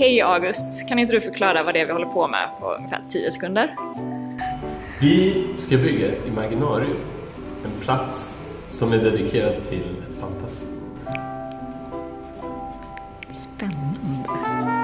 Okej August, kan inte du förklara vad det är vi håller på med på ungefär 10 sekunder? Vi ska bygga ett imaginarium. En plats som är dedikerad till fantasi. Spännande.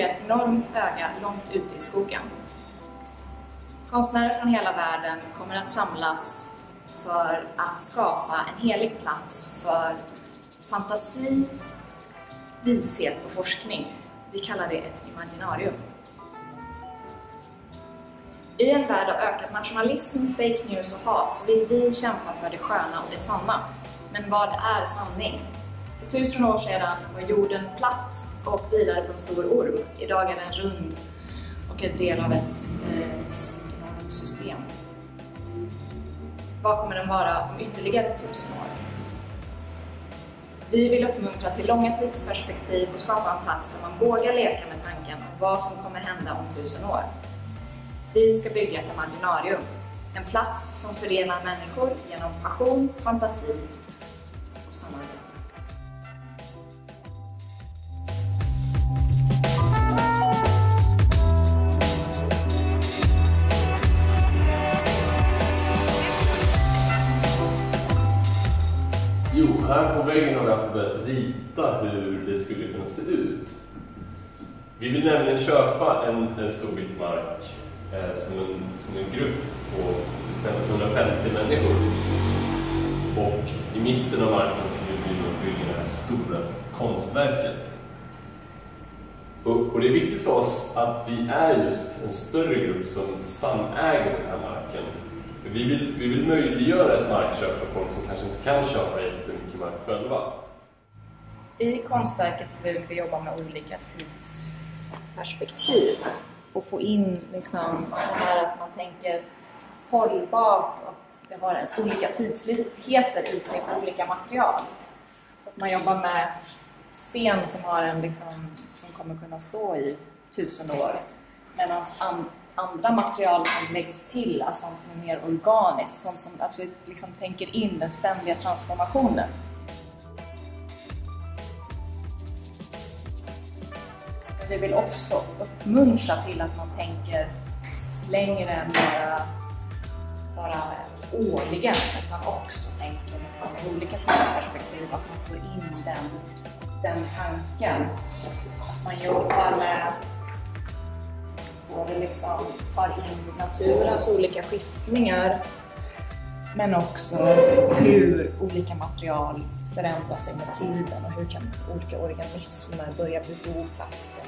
Bygga ett enormt öga långt ute i skogen. Konstnärer från hela världen kommer att samlas för att skapa en helig plats för fantasi, vishet och forskning. Vi kallar det ett imaginarium. I en värld av ökad nationalism, fake news och hat så vill vi kämpa för det sköna och det sanna. Men vad är sanning? För tusen år sedan var jorden platt och vilade på en stor orm. Idag är den rund och en del av ett eh, enormt system. Vad kommer den vara om ytterligare tusen år? Vi vill uppmuntra till långa tidsperspektiv och skapa en plats där man vågar leka med tanken om vad som kommer hända om tusen år. Vi ska bygga ett imaginarium, en plats som förenar människor genom passion, fantasi och samarbete. Jo, här på väggen har vi alltså börjat rita hur det skulle kunna se ut. Vi vill nämligen köpa en, en stor bit mark eh, som, en, som en grupp på till exempel 150 människor. Och i mitten av marken skulle vill vi då bygga det här stora konstverket. Och, och det är viktigt för oss att vi är just en större grupp som samäger den här marken. Vi vill, vi vill möjliggöra ett markköp för folk som kanske inte kan köpa jättemycket konstverk själva. I konstverket så vill vi jobba med olika tidsperspektiv och få in liksom det här att man tänker hållbart och att det har olika tidsligheter i sig på olika material. Så att man jobbar med sten som har en liksom, som kommer kunna stå i tusen år medan an, andra material som läggs till är sånt som är mer organiskt, sånt som att vi liksom tänker in den ständiga transformationen. Vi vill också uppmuntra till att man tänker längre än bara, bara årligen, utan också tänker liksom i olika tidsperspektiv, att man får in den, den tanken. Att man jobbar med både liksom tar in naturens olika skiftningar men också hur olika material förändra sig med tiden och hur kan olika organismer börja bebo platsen